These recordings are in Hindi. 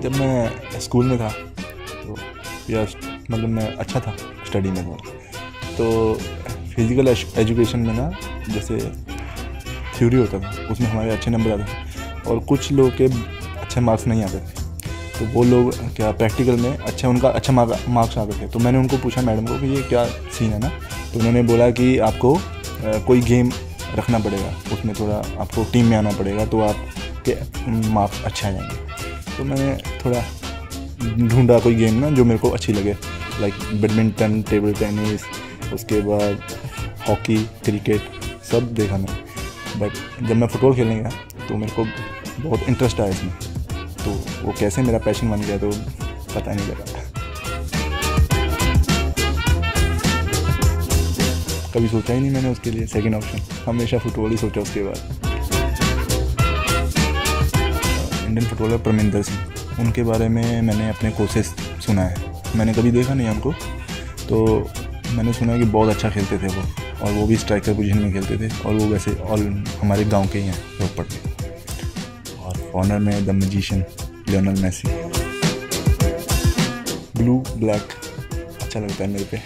जब मैं स्कूल में था तो या मतलब मैं अच्छा था स्टडी में तो फ़िज़िकल एजुकेशन में ना, जैसे थ्योरी होता था, उसमें हमारे अच्छे नंबर आते थे और कुछ लोग के अच्छे मार्क्स नहीं आते थे। तो वो लोग क्या प्रैक्टिकल में अच्छा उनका अच्छा मार्क्स आते थे। तो मैंने उनको पूछा, मैडम को, कि ये क्या सीन है ना? तो उन्होंने बोला कि आपको कोई गेम रखना पड़ेगा, उसमें थोड़ा आपको टीम में आना पड़ेगा तो आपके मार्क्स अच्छे आ जाएँगे। तो मैंने थोड़ा ढूंढा कोई गेम ना जो मेरे को अच्छी लगे। लाइक बैडमिंटन टेबल टेनिस उसके बाद हॉकी क्रिकेट सब देखा मैंने। बट जब मैं फुटबॉल खेलने गया तो मेरे को बहुत इंटरेस्ट आया इसमें। तो वो कैसे मेरा पैशन बन गया तो पता नहीं लगा। कभी सोचा ही नहीं मैंने उसके लिए सेकंड ऑप्शन हमेशा फुटबॉल ही सोचा उसके बाद। इंडियन फुटबॉलर परमिंदर सिंह उनके बारे में मैंने अपने कोर्सेस सुना है। मैंने कभी देखा नहीं उनको तो मैंने सुना कि बहुत अच्छा खेलते थे वो और वो भी स्ट्राइकर पोजीशन में खेलते थे और वो वैसे ऑल हमारे गाँव के ही हैं रोपड़ के और फॉर्नर में the magician Lionel Messi blue black अच्छा लगता है मेरे पे।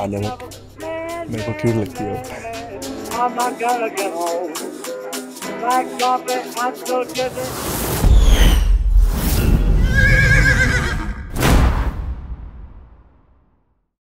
अलग मेरे को क्यूट लगती है I'm not gonna get home. Black coffee, I'm so dizzy.